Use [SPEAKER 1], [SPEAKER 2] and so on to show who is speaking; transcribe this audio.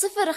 [SPEAKER 1] صفر